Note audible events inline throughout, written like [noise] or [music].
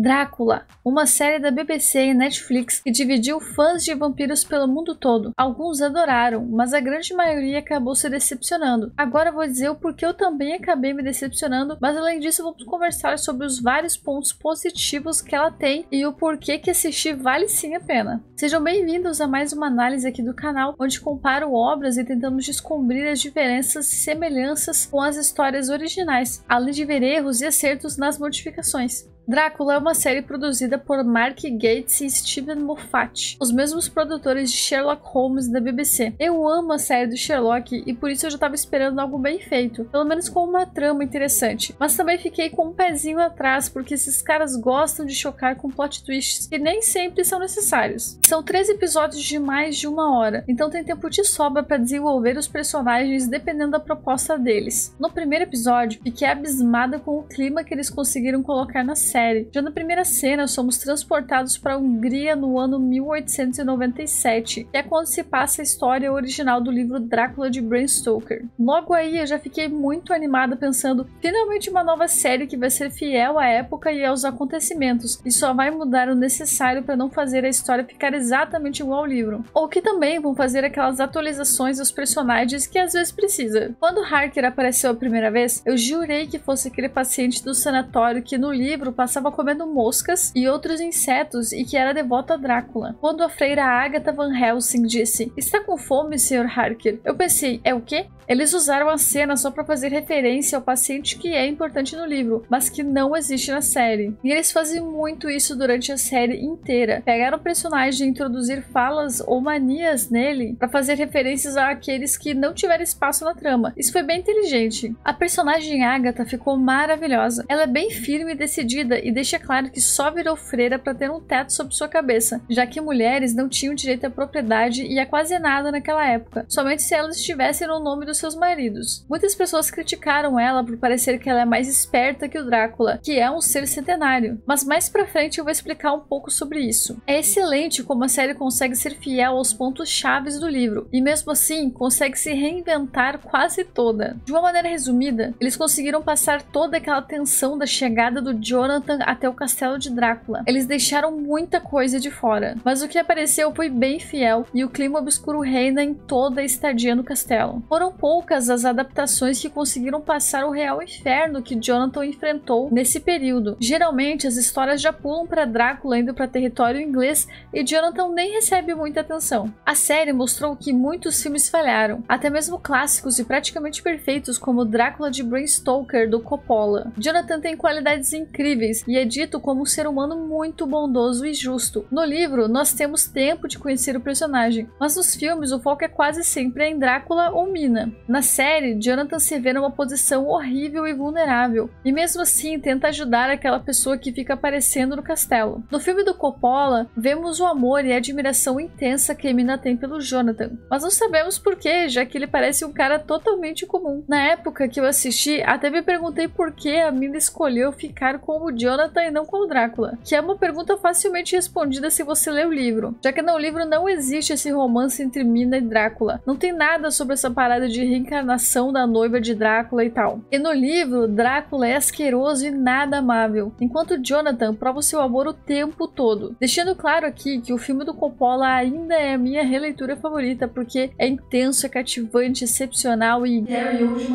Drácula, uma série da BBC e Netflix que dividiu fãs de vampiros pelo mundo todo. Alguns adoraram, mas a grande maioria acabou se decepcionando. Agora vou dizer o porquê eu também acabei me decepcionando, mas além disso vamos conversar sobre os vários pontos positivos que ela tem e o porquê que assistir vale sim a pena. Sejam bem-vindos a mais uma análise aqui do canal, onde comparo obras e tentamos descobrir as diferenças e semelhanças com as histórias originais, além de ver erros e acertos nas modificações. Drácula é uma série produzida por Mark Gates e Steven Moffat, os mesmos produtores de Sherlock Holmes da BBC. Eu amo a série do Sherlock e por isso eu já estava esperando algo bem feito, pelo menos com uma trama interessante. Mas também fiquei com um pezinho atrás porque esses caras gostam de chocar com plot twists que nem sempre são necessários. São três episódios de mais de uma hora, então tem tempo de sobra para desenvolver os personagens dependendo da proposta deles. No primeiro episódio, fiquei abismada com o clima que eles conseguiram colocar na série. Já na primeira cena, somos transportados para a Hungria no ano 1897, que é quando se passa a história original do livro Drácula de Bram Stoker. Logo aí, eu já fiquei muito animada pensando, finalmente uma nova série que vai ser fiel à época e aos acontecimentos, e só vai mudar o necessário para não fazer a história ficar exatamente igual ao livro. Ou que também vão fazer aquelas atualizações dos personagens que às vezes precisa. Quando Harker apareceu a primeira vez, eu jurei que fosse aquele paciente do sanatório que no livro passava comendo moscas e outros insetos e que era devoto a Drácula. Quando a freira Agatha Van Helsing disse: Está com fome, Sr. Harker? Eu pensei: É o quê? Eles usaram a cena só para fazer referência ao paciente que é importante no livro, mas que não existe na série. E eles fazem muito isso durante a série inteira. Pegaram o personagem e introduzir falas ou manias nele para fazer referências àqueles que não tiveram espaço na trama. Isso foi bem inteligente. A personagem Agatha ficou maravilhosa. Ela é bem firme e decidida e deixa claro que só virou freira para ter um teto sobre sua cabeça, já que mulheres não tinham direito à propriedade e a quase nada naquela época, somente se elas estivessem no nome dos seus maridos. Muitas pessoas criticaram ela por parecer que ela é mais esperta que o Drácula, que é um ser centenário, mas mais pra frente eu vou explicar um pouco sobre isso. É excelente como a série consegue ser fiel aos pontos chaves do livro, e mesmo assim consegue se reinventar quase toda. De uma maneira resumida, eles conseguiram passar toda aquela tensão da chegada do Jonathan até o castelo de Drácula. Eles deixaram muita coisa de fora, mas o que apareceu foi bem fiel e o clima obscuro reina em toda a estadia no castelo. Foram poucas as adaptações que conseguiram passar o real inferno que Jonathan enfrentou nesse período. Geralmente as histórias já pulam para Drácula indo para território inglês e Jonathan nem recebe muita atenção. A série mostrou que muitos filmes falharam, até mesmo clássicos e praticamente perfeitos como Drácula de Bram Stoker do Coppola. Jonathan tem qualidades incríveis e é dito como um ser humano muito bondoso e justo. No livro, nós temos tempo de conhecer o personagem, mas nos filmes o foco é quase sempre em Drácula ou Mina. Na série, Jonathan se vê numa posição horrível e vulnerável, e mesmo assim tenta ajudar aquela pessoa que fica aparecendo no castelo. No filme do Coppola, vemos o amor e a admiração intensa que Mina tem pelo Jonathan, mas não sabemos porquê, já que ele parece um cara totalmente comum. Na época que eu assisti, até me perguntei por que a Mina escolheu ficar com o Jonathan e não com o Drácula? Que é uma pergunta facilmente respondida se você ler o livro, já que no livro não existe esse romance entre Mina e Drácula. Não tem nada sobre essa parada de reencarnação da noiva de Drácula e tal. E no livro, Drácula é asqueroso e nada amável, enquanto Jonathan prova seu amor o tempo todo. Deixando claro aqui que o filme do Coppola ainda é a minha releitura favorita, porque é intenso, é cativante, excepcional e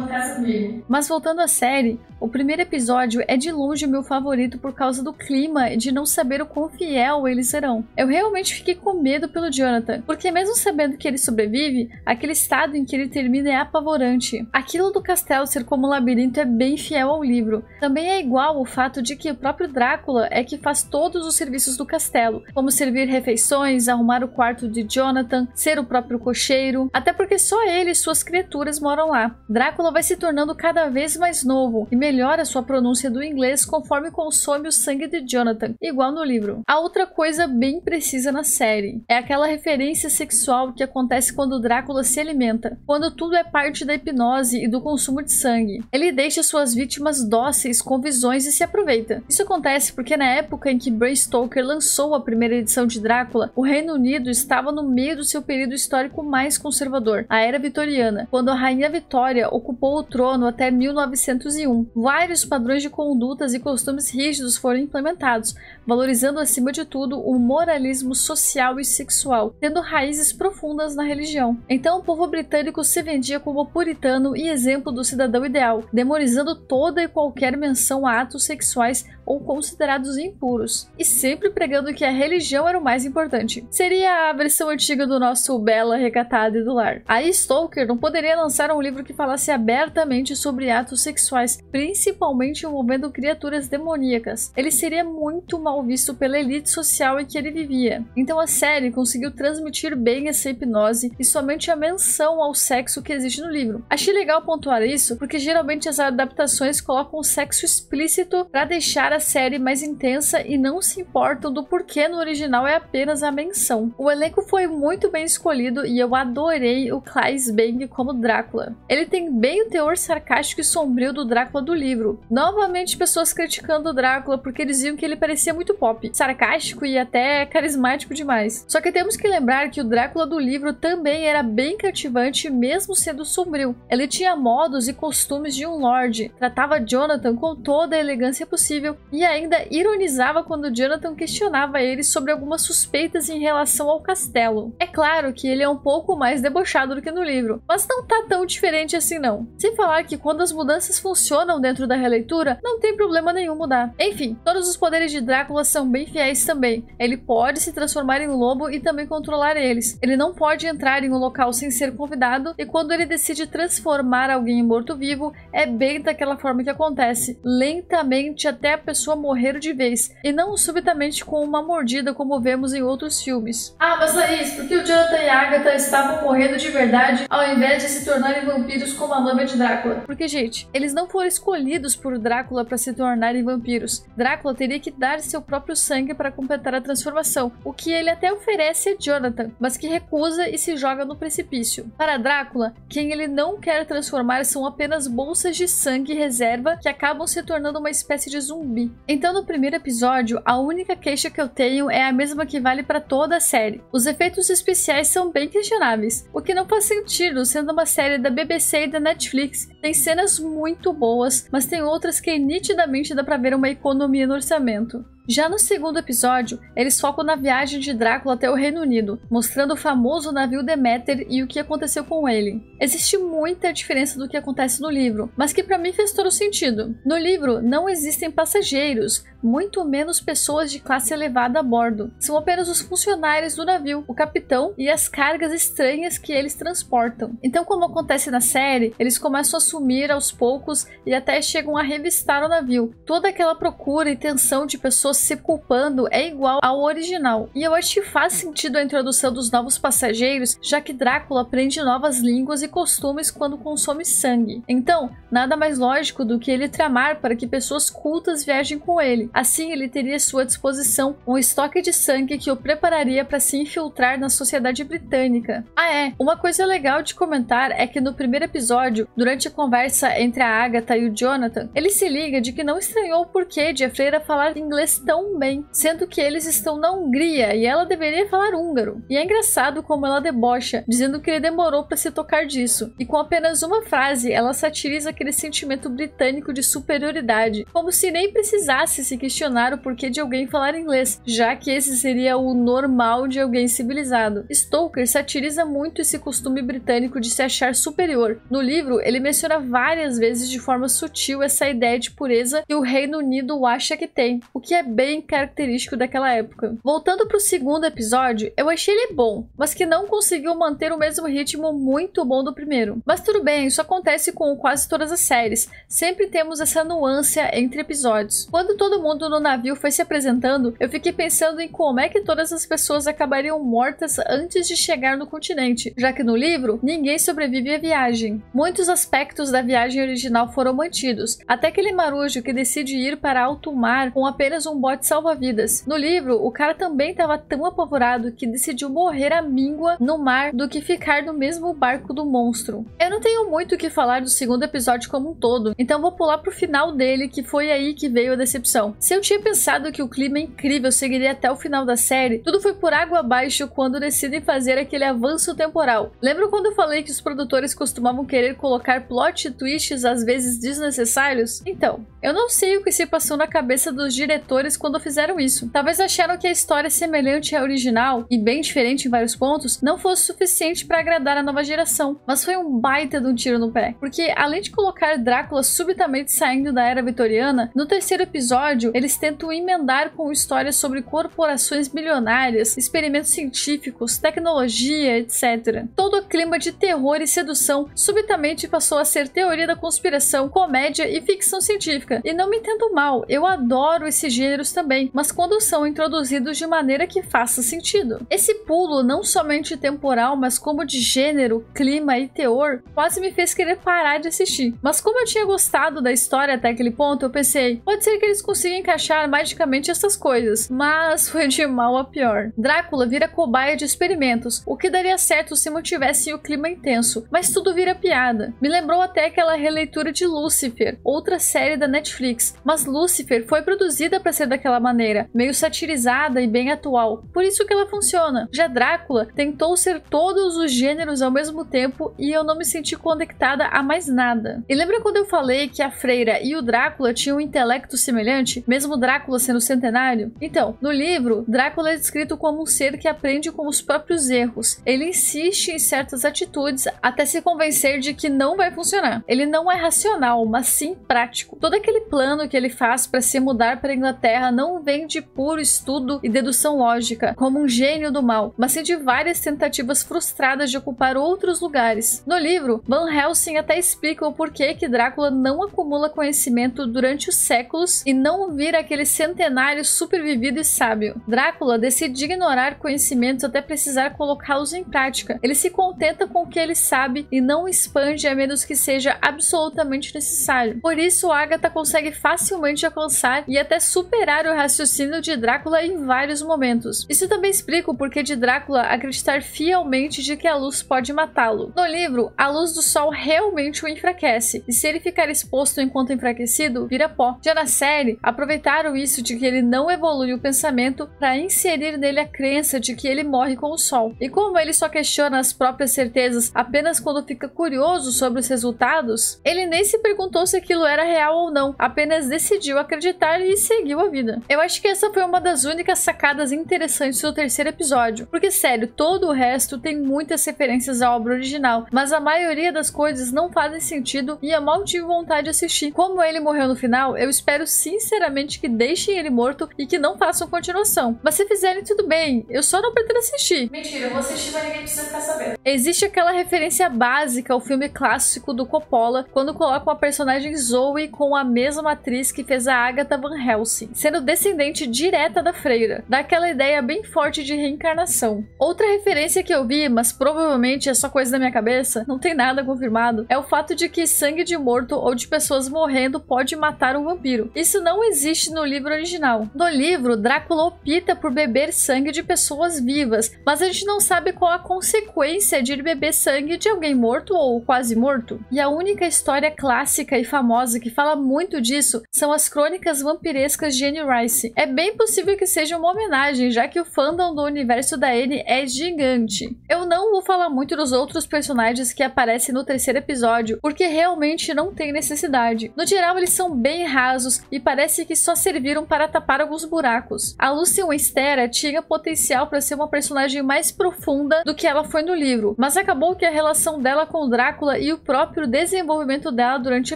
casa comigo. Mas voltando à série, o primeiro episódio é de longe o meu favorito favorito por causa do clima e de não saber o quão fiel eles serão. Eu realmente fiquei com medo pelo Jonathan, porque mesmo sabendo que ele sobrevive, aquele estado em que ele termina é apavorante. Aquilo do castelo ser como um labirinto é bem fiel ao livro. Também é igual o fato de que o próprio Drácula é que faz todos os serviços do castelo, como servir refeições, arrumar o quarto de Jonathan, ser o próprio cocheiro, até porque só ele e suas criaturas moram lá. Drácula vai se tornando cada vez mais novo e melhora sua pronúncia do inglês conforme consome o sangue de Jonathan, igual no livro. A outra coisa bem precisa na série é aquela referência sexual que acontece quando Drácula se alimenta, quando tudo é parte da hipnose e do consumo de sangue. Ele deixa suas vítimas dóceis com visões e se aproveita. Isso acontece porque na época em que Bram Stoker lançou a primeira edição de Drácula, o Reino Unido estava no meio do seu período histórico mais conservador, a Era Vitoriana, quando a Rainha Vitória ocupou o trono até 1901. vários padrões de condutas e costumes rígidos foram implementados, valorizando acima de tudo o moralismo social e sexual, tendo raízes profundas na religião. Então o povo britânico se vendia como puritano e exemplo do cidadão ideal, demonizando toda e qualquer menção a atos sexuais ou considerados impuros, e sempre pregando que a religião era o mais importante. Seria a versão antiga do nosso Bela recatado e do lar. Aí Stoker não poderia lançar um livro que falasse abertamente sobre atos sexuais, principalmente envolvendo criaturas demoníacas. Ele seria muito mal visto pela elite social em que ele vivia. Então a série conseguiu transmitir bem essa hipnose e somente a menção ao sexo que existe no livro. Achei legal pontuar isso porque geralmente as adaptações colocam o sexo explícito para deixar a série mais intensa e não se importam do porquê no original é apenas a menção. O elenco foi muito bem escolhido e eu adorei o Claes Bang como Drácula. Ele tem bem o teor sarcástico e sombrio do Drácula do livro. Novamente pessoas criticando o Drácula porque diziam que ele parecia muito pop, sarcástico e até carismático demais. Só que temos que lembrar que o Drácula do livro também era bem cativante mesmo sendo sombrio. Ele tinha modos e costumes de um lord, tratava Jonathan com toda a elegância possível e ainda ironizava quando Jonathan questionava ele sobre algumas suspeitas em relação ao castelo. É claro que ele é um pouco mais debochado do que no livro, mas não tá tão diferente assim não. Sem falar que quando as mudanças funcionam dentro da releitura, não tem problema nenhum mudar. Enfim, todos os poderes de Drácula são bem fiéis também. Ele pode se transformar em lobo e também controlar eles. Ele não pode entrar em um local sem ser convidado e quando ele decide transformar alguém em morto-vivo, é bem daquela forma que acontece, lentamente até a pessoa morrer de vez, e não subitamente com uma mordida como vemos em outros filmes. Ah, mas Laís, por que o Jonathan e a Agatha estavam morrendo de verdade ao invés de se tornarem vampiros como a noiva de Drácula? Porque, gente, eles não foram escolhidos por Drácula para se tornarem vampiros. Drácula teria que dar seu próprio sangue para completar a transformação, o que ele até oferece a Jonathan, mas que recusa e se joga no precipício. Para Drácula, quem ele não quer transformar são apenas bolsas de sangue reserva que acabam se tornando uma espécie de zumbi. Então, no primeiro episódio, a única queixa que eu tenho é a mesma que vale para toda a série. Os efeitos especiais são bem questionáveis, o que não faz sentido sendo uma série da BBC e da Netflix. Tem cenas muito boas, mas tem outras que nitidamente dá para ver uma economia no orçamento. Já no segundo episódio, eles focam na viagem de Drácula até o Reino Unido, mostrando o famoso navio Deméter e o que aconteceu com ele. Existe muita diferença do que acontece no livro, mas que para mim fez todo sentido. No livro, não existem passageiros, muito menos pessoas de classe elevada a bordo. São apenas os funcionários do navio, o capitão e as cargas estranhas que eles transportam. Então, como acontece na série, eles começam a sumir aos poucos e até chegam a revistar o navio. Toda aquela procura e tensão de pessoas se culpando é igual ao original. E eu acho que faz sentido a introdução dos novos passageiros, já que Drácula aprende novas línguas e costumes quando consome sangue. Então, nada mais lógico do que ele tramar para que pessoas cultas viajem com ele. Assim, ele teria à sua disposição um estoque de sangue que o prepararia para se infiltrar na sociedade britânica. Ah, é, uma coisa legal de comentar é que no primeiro episódio, durante a conversa entre a Agatha e o Jonathan, ele se liga de que não estranhou o porquê de a freira falar inglês tão bem, sendo que eles estão na Hungria e ela deveria falar húngaro. E é engraçado como ela debocha, dizendo que ele demorou para se tocar disso. E com apenas uma frase, ela satiriza aquele sentimento britânico de superioridade, como se nem precisasse se questionar o porquê de alguém falar inglês, já que esse seria o normal de alguém civilizado. Stoker satiriza muito esse costume britânico de se achar superior. No livro, ele menciona várias vezes de forma sutil essa ideia de pureza que o Reino Unido acha que tem, o que é bem característico daquela época. Voltando pro segundo episódio, eu achei ele bom, mas que não conseguiu manter o mesmo ritmo muito bom do primeiro. Mas tudo bem, isso acontece com quase todas as séries. Sempre temos essa nuance entre episódios. Quando todo mundo no navio foi se apresentando, eu fiquei pensando em como é que todas as pessoas acabariam mortas antes de chegar no continente, já que no livro ninguém sobrevive à viagem. Muitos aspectos da viagem original foram mantidos, até aquele marujo que decide ir para alto mar com apenas um bote salva-vidas. No livro, o cara também estava tão apavorado que decidiu morrer à míngua no mar do que ficar no mesmo barco do monstro. Eu não tenho muito o que falar do segundo episódio como um todo, então vou pular pro final dele, que foi aí que veio a decepção. Se eu tinha pensado que o clima incrível seguiria até o final da série, tudo foi por água abaixo quando decidem fazer aquele avanço temporal. Lembra quando eu falei que os produtores costumavam querer colocar plot twists às vezes desnecessários? Então, eu não sei o que se passou na cabeça dos diretores quando fizeram isso. Talvez acharam que a história semelhante à original e bem diferente em vários pontos não fosse suficiente para agradar a nova geração, mas foi um baita de um tiro no pé, porque além de colocar Drácula subitamente saindo da era vitoriana, no terceiro episódio eles tentam emendar com histórias sobre corporações milionárias, experimentos científicos, tecnologia, etc. Todo o clima de terror e sedução subitamente passou a ser teoria da conspiração, comédia e ficção científica. E não me entendo mal, eu adoro esses gêneros também, mas quando são introduzidos de maneira que faça sentido. Esse pulo, não somente temporal, mas como de gênero, clima e teor, quase me fez querer parar de assistir. Mas como eu tinha gostado da história até aquele ponto, eu pensei, pode ser que eles consigam encaixar magicamente essas coisas, mas [laughs] foi de mal a pior. Drácula vira cobaia de experimentos, o que daria certo se mantivessem o clima intenso, mas tudo vira piada. Me lembrou até aquela releitura de Lucifer, outra série da Netflix, mas Lucifer foi produzida para ser daquela maneira, meio satirizada e bem atual, por isso que ela funciona. Já Drácula tentou ser todos os gêneros ao mesmo tempo e eu não me senti conectada a mais nada. E lembra quando eu falei que a freira e o Drácula tinham um intelecto semelhante, mesmo Drácula sendo centenário? Então, no livro, Drácula é descrito como um ser que aprende com os próprios erros. Ele insiste em certas atitudes até se convencer de que não vai funcionar. Ele não é racional, mas sim prático. Todo aquele plano que ele faz para se mudar para Inglaterra não vem de puro estudo e dedução lógica, como um gênio do mal, mas sim de várias tentativas frustradas de ocupar outros lugares. No livro, Van Helsing até explica o porquê que Drácula não acumula conhecimento durante os séculos e não vira aquele centenário supervivido e sábio. Drácula decide ignorar conhecimentos até precisar colocá-los em prática. Ele se contenta com o que ele sabe e não expande a menos que seja absolutamente necessário. Por isso, Agatha consegue facilmente alcançar e até superar o raciocínio de Drácula em vários momentos. Isso também explica o porquê de Drácula acreditar fielmente de que a luz pode matá-lo. No livro, a luz do sol realmente o enfraquece, e se ele ficar exposto enquanto enfraquecido, vira pó. Já na série, aproveitaram isso de que ele não evolui o pensamento para inserir nele a crença de que ele morre com o sol. E como ele só questiona as próprias certezas apenas quando fica curioso sobre os resultados, ele nem se perguntou se aquilo era real ou não, apenas decidiu acreditar e seguiu a vida. Eu acho que essa foi uma das únicas sacadas interessantes do terceiro episódio, porque sério, todo o resto tem muitas referências à obra original, mas a maioria das coisas não fazem sentido e eu mal tive vontade de assistir. Como ele morreu no final, eu espero sinceramente que deixem ele morto e que não façam continuação. Mas se fizerem, tudo bem, eu só não pretendo assistir. Mentira, eu vou assistir, mas ninguém precisa ficar sabendo. Existe aquela referência básica ao filme clássico do Coppola, quando colocam a personagem Zoe com a mesma atriz que fez a Agatha Van Helsing, sendo descendente direta da freira. Dá aquela ideia bem forte de reencarnação. Outra referência que eu vi, mas provavelmente é só coisa da minha cabeça, não tem nada confirmado, é o fato de que sangue de morto ou de pessoas morrendo pode matar um vampiro. Isso não existe no livro original. No livro, Drácula opta por beber sangue de pessoas vivas, mas a gente não sabe qual a consequência de beber sangue de alguém morto ou quase morto. E a única história clássica e famosa que fala muito disso são as crônicas vampirescas de Anne Rice. É bem possível que seja uma homenagem, já que o fandom do universo da Anne é gigante. Eu não vou falar muito dos outros personagens que aparecem no terceiro episódio, porque realmente não tem necessidade. No geral, eles são bem rasos e parece que só serviram para tapar alguns buracos. A Lucy Winstera tinha potencial para ser uma personagem mais profunda do que ela foi no livro, mas acabou que a relação dela com Drácula e o próprio desenvolvimento dela durante o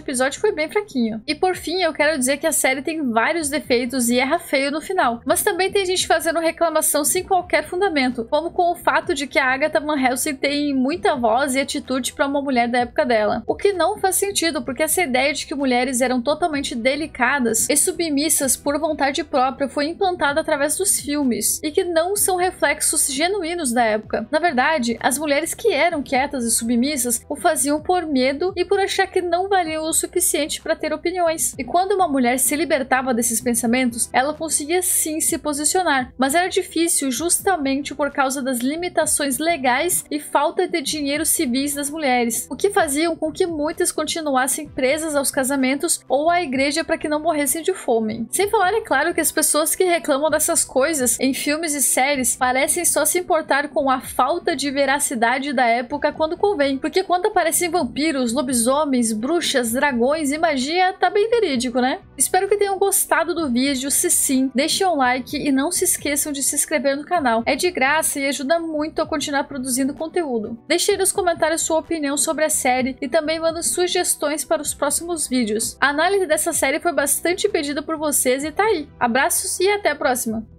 episódio foi bem fraquinho. E por fim, eu quero dizer que a série tem vários defeitos e erra feio no final, mas também tem gente fazendo reclamação sem qualquer fundamento, como com o fato de que a Agatha Van Helsing tem muita voz e atitude para uma mulher da época dela. O que não faz sentido, porque essa ideia de que mulheres eram totalmente delicadas e submissas por vontade própria foi implantada através dos filmes e que não são reflexos genuínos da época. Na verdade, as mulheres que eram quietas e submissas o faziam por medo e por achar que não valiam o suficiente para ter opiniões. E quando uma mulher se libertava desses pensamentos, ela conseguia sim se posicionar, mas era difícil justamente por causa das limitações legais e falta de dinheiro civis das mulheres, o que faziam com que muitas continuassem presas aos casamentos ou à igreja para que não morressem de fome. Sem falar, é claro, que as pessoas que reclamam dessas coisas em filmes e séries parecem só se importar com a falta de veracidade da época quando convém, porque quando aparecem vampiros, lobisomens, bruxas, dragões e magia, tá bem verídico, né? Espero que tenham gostado do vídeo, se sim, deixem um like e não se esqueçam de se inscrever no canal. É de graça e ajuda muito a continuar produzindo conteúdo. Deixe nos comentários sua opinião sobre a série e também manda sugestões para os próximos vídeos. A análise dessa série foi bastante pedida por vocês e tá aí. Abraços e até a próxima!